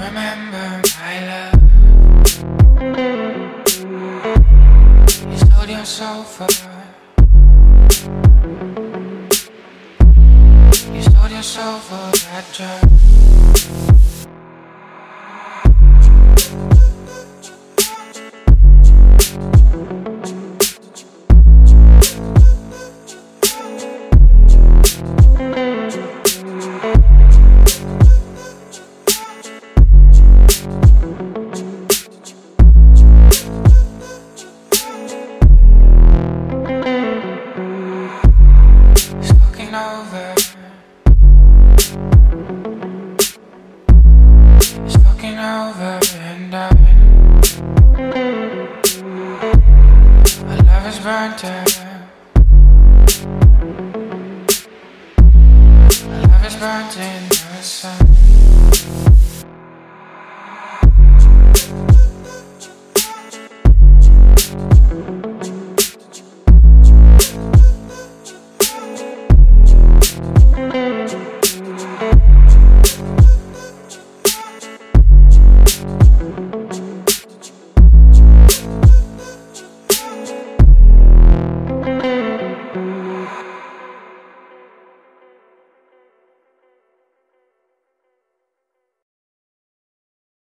remember my love. You sold your soul You sold your soul for that drug is burnt out. Love is burnt in.